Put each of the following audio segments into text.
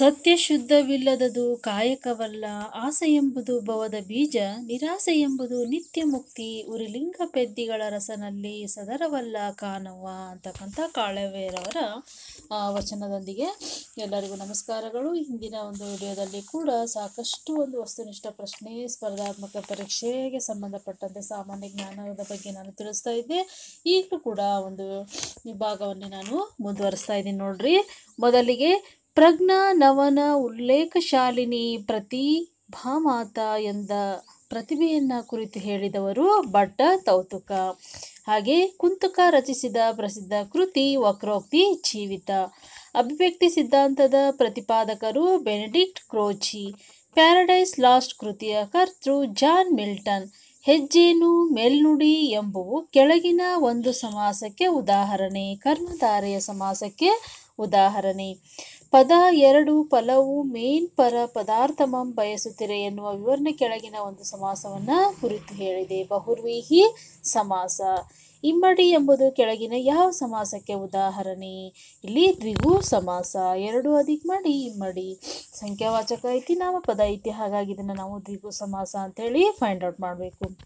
ಸತ್ಯ ಶುದ್ಧವಿಲ್ಲದದು ಕಾಯಕವಲ್ಲ. ಆಸೆ ಎಂಬುದು ಭವದ ಬೀಜ ನಿರಾಸೆ ಎಂಬುದು ನಿತ್ಯ ಮುಕ್ತಿ ಉರಿಲಿಂಗ ಪೆದ್ದಿಗಳ ರಸನಲ್ಲಿ ಸದರವಲ್ಲ ಕಾನವ್ವ ಅಂತಕ್ಕಂಥ ಕಾಳವೇರವರ ವಚನದೊಂದಿಗೆ ಎಲ್ಲರಿಗೂ ನಮಸ್ಕಾರಗಳು. ಹಿಂದಿನ ಒಂದು ವಿಡಿಯೋದಲ್ಲಿ ಕೂಡ ಸಾಕಷ್ಟು ಒಂದು ವಸ್ತುನಿಷ್ಠ ಪ್ರಶ್ನೆ, ಸ್ಪರ್ಧಾತ್ಮಕ ಪರೀಕ್ಷೆಗೆ ಸಂಬಂಧಪಟ್ಟಂತೆ ಸಾಮಾನ್ಯ ಜ್ಞಾನದ ಬಗ್ಗೆ ನಾನು ತಿಳಿಸ್ತಾ ಇದ್ದೆ. ಈಗಲೂ ಕೂಡ ಒಂದು ವಿಭಾಗವನ್ನು ನಾನು ಮುಂದುವರಿಸ್ತಾ ಇದ್ದೀನಿ ನೋಡ್ರಿ. ಮೊದಲಿಗೆ ಪ್ರಜ್ಞಾ ನವನ ಉಲ್ಲೇಖಶಾಲಿನಿ ಪ್ರತಿಭಾಮಾತ ಎಂದ ಪ್ರತಿಭೆಯನ್ನ ಕುರಿತು ಹೇಳಿದವರು ಭಟ್ಟ ತೌತುಕ. ಹಾಗೆ ಕುಂತುಕ ರಚಿಸಿದ ಪ್ರಸಿದ್ಧ ಕೃತಿ ವಕ್ರೋಕ್ತಿ ಜೀವಿತ. ಅಭಿವ್ಯಕ್ತಿ ಸಿದ್ಧಾಂತದ ಪ್ರತಿಪಾದಕರು ಬೆನೆಡಿಕ್ಟ್ ಕ್ರೋಚಿ. ಪ್ಯಾರಡೈಸ್ ಲಾಸ್ಟ್ ಕೃತಿಯ ಕರ್ತೃ ಜಾನ್ ಮಿಲ್ಟನ್. ಹೆಜ್ಜೇನು ಮೇಲ್ನುಡಿ ಎಂಬುವು ಕೆಳಗಿನ ಒಂದು ಸಮಾಸಕ್ಕೆ ಉದಾಹರಣೆ ಕರ್ಮಧಾರೆಯ ಸಮಾಸಕ್ಕೆ ಉದಾಹರಣೆ. ಪದ ಎರಡು ಫಲವು ಮೇನ್ ಪರ ಪದಾರ್ಥಮಂ ಬಯಸುತ್ತಿರೆ ಎನ್ನುವ ವಿವರಣೆ ಕೆಳಗಿನ ಒಂದು ಸಮಾಸವನ್ನ ಕುರಿತು ಹೇಳಿದೆ. ಬಹುರ್ವೀಹಿ ಸಮಾಸ. ಇಮ್ಮಡಿ ಎಂಬುದು ಕೆಳಗಿನ ಯಾವ ಸಮಾಸಕ್ಕೆ ಉದಾಹರಣೆ? ಇಲ್ಲಿ ದ್ವಿಗು ಸಮಾಸ. ಎರಡು ಅಧಿಕ ಮಾಡಿ, ಇಮ್ಮಡಿ. ಸಂಖ್ಯಾವಾಚಕ ಐತಿ ನಾಮಪದ ಐತಿ ಹಾಗಾಗಿ ಇದನ್ನು ನಾವು ದ್ವಿಗು ಸಮಾಸ ಅಂತೇಳಿ ಫೈಂಡ್ ಔಟ್ ಮಾಡಬೇಕು.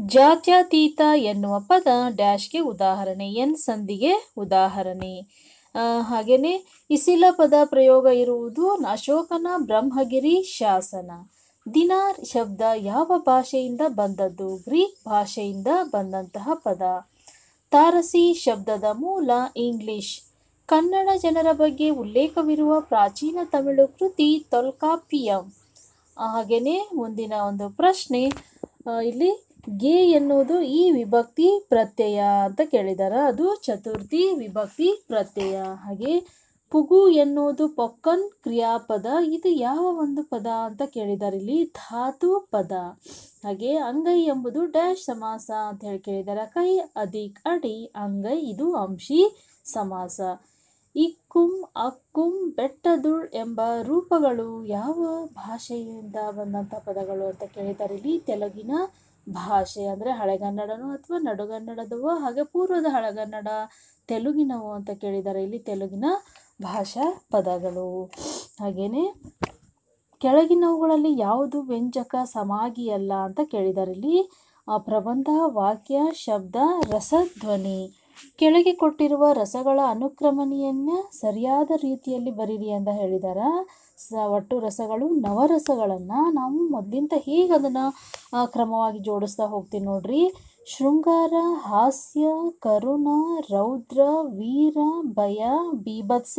ಜಾತ್ಯತೀತ ಎನ್ನುವ ಪದ ಡ್ಯಾಶ್ಗೆ ಉದಾಹರಣೆ. ಎನ್ ಸಂಧಿಗೆ ಉದಾಹರಣೆ. ಆ, ಹಾಗೇನೆ ಇಸಿಲ ಪದ ಪ್ರಯೋಗ ಇರುವುದು ಅಶೋಕನ ಬ್ರಹ್ಮಗಿರಿ ಶಾಸನ. ದಿನಾರ್ ಶಬ್ದ ಯಾವ ಭಾಷೆಯಿಂದ ಬಂದದ್ದು? ಗ್ರೀಕ್ ಭಾಷೆಯಿಂದ ಬಂದಂತಹ ಪದ. ತಾರಸಿ ಶಬ್ದದ ಮೂಲ ಇಂಗ್ಲಿಷ್. ಕನ್ನಡ ಜನರ ಬಗ್ಗೆ ಉಲ್ಲೇಖವಿರುವ ಪ್ರಾಚೀನ ತಮಿಳು ಕೃತಿ ತೊಲ್ಕಾಪಿಯಂ. ಹಾಗೆಯೇ ಮುಂದಿನ ಒಂದು ಪ್ರಶ್ನೆ ಇಲ್ಲಿ ಗೆ ಎನ್ನುವುದು ಈ ವಿಭಕ್ತಿ ಪ್ರತ್ಯಯ ಅಂತ ಕೇಳಿದ್ದಾರೆ ಅದು ಚತುರ್ಥಿ ವಿಭಕ್ತಿ ಪ್ರತ್ಯಯ. ಹಾಗೆ ಪುಗು ಎನ್ನುವುದು ಪೊಕ್ಕನ್ ಕ್ರಿಯಾಪದ. ಇದು ಯಾವ ಒಂದು ಪದ ಅಂತ ಕೇಳಿದ್ದಾರೆ ಇಲ್ಲಿ ಧಾತು ಪದ. ಹಾಗೆ ಅಂಗೈ ಎಂಬುದು ಡ್ಯಾಶ್ ಸಮಾಸ ಅಂತ ಹೇಳಿ ಕೇಳಿದ್ದಾರೆ ಕೈ ಅದಿಕ್ ಅಡಿ ಅಂಗೈ ಇದು ಅಂಶಿ ಸಮಾಸ. ಇಕ್ಕುಂ ಅಕ್ಕುಂ ಬೆಟ್ಟದುಳ್ ಎಂಬ ರೂಪಗಳು ಯಾವ ಭಾಷೆಯಿಂದ ಬಂದಂಥ ಪದಗಳು ಅಂತ ಕೇಳಿದ್ದಾರೆ ಇಲ್ಲಿ ತೆಲುಗಿನ ಭಾಷೆ ಅಂದರೆ ಹಳೆಗನ್ನಡನೋ ಅಥವಾ ನಡುಗನ್ನಡದವೋ ಹಾಗೆ ಪೂರ್ವದ ಹಳೆಗನ್ನಡ ತೆಲುಗಿನವೋ ಅಂತ ಕೇಳಿದ್ದಾರೆ ಇಲ್ಲಿ ತೆಲುಗಿನ ಭಾಷಾ ಪದಗಳು. ಹಾಗೇನೆ ಕೆಳಗಿನವುಗಳಲ್ಲಿ ಯಾವುದು ವ್ಯಂಜಕ ಸಮಾಗಿಯಲ್ಲ ಅಂತ ಕೇಳಿದ್ದಾರೆ ಇಲ್ಲಿ ಪ್ರಬಂಧ, ವಾಕ್ಯ, ಶಬ್ದ, ರಸಧ್ವನಿ. ಕೆಳಗೆ ಕೊಟ್ಟಿರುವ ರಸಗಳ ಅನುಕ್ರಮಣೆಯನ್ನು ಸರಿಯಾದ ರೀತಿಯಲ್ಲಿ ಬರೀರಿ ಅಂತ ಹೇಳಿದಾರ. ಸ, ಒಟ್ಟು ರಸಗಳು ನವರಸಗಳನ್ನು ನಾವು ಮೊದಲಿಂದ ಹೀಗೆ ಅದನ್ನು ಕ್ರಮವಾಗಿ ಜೋಡಿಸ್ತಾ ಹೋಗ್ತೀವಿ ನೋಡ್ರಿ. ಶೃಂಗಾರ, ಹಾಸ್ಯ, ಕರುಣ, ರೌದ್ರ, ವೀರ, ಭಯ, ಬೀಭತ್ಸ,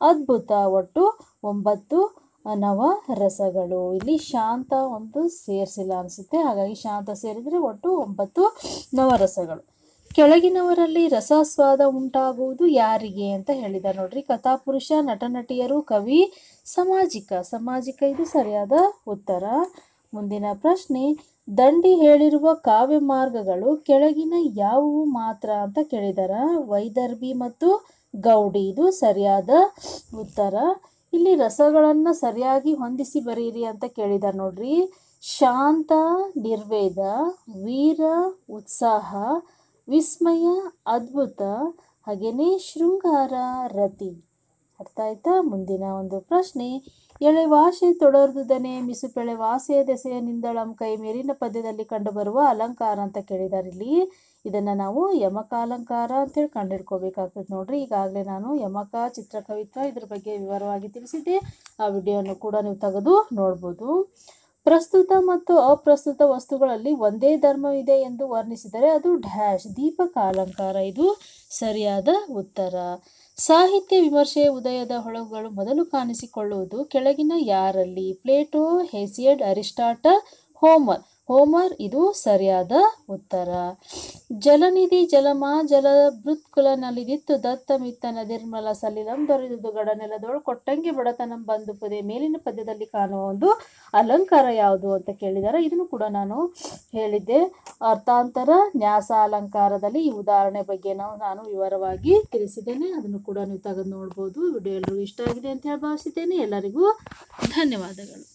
ಅದ್ಭುತ, ಒಟ್ಟು ಒಂಬತ್ತು ನವ ರಸಗಳು ಇಲ್ಲಿ ಶಾಂತ ಒಂದು ಸೇರಿಸಿಲ್ಲ ಅನಿಸುತ್ತೆ. ಹಾಗಾಗಿ ಶಾಂತ ಸೇರಿದರೆ ಒಟ್ಟು ಒಂಬತ್ತು ನವರಸಗಳು. ಕೆಳಗಿನವರಲ್ಲಿ ರಸಾಸ್ವಾದ ಉಂಟಾಗುವುದು ಯಾರಿಗೆ ಅಂತ ಹೇಳಿದ ನೋಡ್ರಿ. ಕಥಾಪುರುಷ ನಟನಟಿಯರು, ಕವಿ, ಸಾಮಾಜಿಕ. ಸಾಮಾಜಿಕ ಇದು ಸರಿಯಾದ ಉತ್ತರ. ಮುಂದಿನ ಪ್ರಶ್ನೆ, ದಂಡಿ ಹೇಳಿರುವ ಕಾವ್ಯ ಮಾರ್ಗಗಳು ಕೆಳಗಿನ ಯಾವುವು ಮಾತ್ರ ಅಂತ ಕೇಳಿದಾರ? ವೈದರ್ಭಿ ಮತ್ತು ಗೌಡಿ, ಇದು ಸರಿಯಾದ ಉತ್ತರ. ಇಲ್ಲಿ ರಸಗಳನ್ನು ಸರಿಯಾಗಿ ಹೊಂದಿಸಿ ಬರೀರಿ ಅಂತ ಕೇಳಿದ ನೋಡ್ರಿ. ಶಾಂತ, ನಿರ್ವೇದ, ವೀರ, ಉತ್ಸಾಹ ವಿಸ್ಮಯ, ಅದ್ಭುತ ಹಾಗೆಯೇ ಶೃಂಗಾರ, ರತಿ. ಅರ್ಥ ಆಯ್ತಾ? ಮುಂದಿನ ಒಂದು ಪ್ರಶ್ನೆ. ಎಳೆ ವಾಸೆ ತೊಡರ್ದುದನೆ ಮಿಸುಪೆಳೆ ವಾಸೆಯ ದೆಸೆಯ ನಿಂದಳಂ ಕೈ ಮೇಲಿನ ಪದ್ಯದಲ್ಲಿ ಕಂಡುಬರುವ ಅಲಂಕಾರ ಅಂತ ಕೇಳಿದ್ದಾರೆ ಇಲ್ಲಿ. ಇದನ್ನು ನಾವು ಯಮಕ ಅಲಂಕಾರ ಅಂತೇಳಿ ಕಂಡುಹಿಡ್ಕೋಬೇಕಾಗ್ತದೆ ನೋಡ್ರಿ. ಈಗಾಗಲೇ ನಾನು ಯಮಕ, ಚಿತ್ರಕವಿತ್ವ ಇದ್ರ ಬಗ್ಗೆ ವಿವರವಾಗಿ ತಿಳಿಸಿದ್ದೆ. ಆ ವಿಡಿಯೋನು ಕೂಡ ನೀವು ತೆಗೆದು ನೋಡ್ಬೋದು. ಪ್ರಸ್ತುತ ಮತ್ತು ಅಪ್ರಸ್ತುತ ವಸ್ತುಗಳಲ್ಲಿ ಒಂದೇ ಧರ್ಮವಿದೆ ಎಂದು ವರ್ಣಿಸಿದರೆ ಅದು ಡ್ಯಾಶ್, ದೀಪಕ ಅಲಂಕಾರ. ಇದು ಸರಿಯಾದ ಉತ್ತರ. ಸಾಹಿತ್ಯ ವಿಮರ್ಶೆಯ ಉದಯದ ಹೊಳಗುಗಳು ಮೊದಲು ಕಾಣಿಸಿಕೊಳ್ಳುವುದು ಕೆಳಗಿನ ಯಾರಲ್ಲಿ? Plato, Hesiod Aristotle Homer. Homer, ಇದು ಸರಿಯಾದ ಉತ್ತರ. ಜಲನಿಧಿ ಜಲಮಾ ಜಲ ಬೃತ್ಕುಲನಲಿದಿತ್ತು ದತ್ತ ಮಿತ್ತ ನಿರ್ಮಲ ಸಲಿಲಂ ದೊರೆದುದು. ಗಡನೆಲದೊಳು ಕೊಟ್ಟಂಗೆ ಬಡತನಂ ಬಂದು ಪದೇ. ಮೇಲಿನ ಪದ್ಯದಲ್ಲಿ ಕಾಣುವ ಒಂದು ಅಲಂಕಾರ ಯಾವುದು ಅಂತ ಕೇಳಿದ್ದಾರೆ ಇದನ್ನು ಕೂಡ ನಾನು ಹೇಳಿದ್ದೆ. ಅರ್ಥಾಂತರ ನ್ಯಾಸ ಅಲಂಕಾರದಲ್ಲಿ ಈ ಉದಾಹರಣೆ ಬಗ್ಗೆ ನಾವು, ನಾನು ವಿವರವಾಗಿ ತಿಳಿಸಿದ್ದೇನೆ. ಅದನ್ನು ಕೂಡ ನೀವು ತೆಗೆದು ನೋಡ್ಬೋದು. ವಿಡಿಯೋ ಎಲ್ಲರಿಗೂ ಇಷ್ಟ ಆಗಿದೆ ಅಂತ ಹೇಳಿ ಭಾವಿಸಿದ್ದೇನೆ. ಎಲ್ಲರಿಗೂ ಧನ್ಯವಾದಗಳು.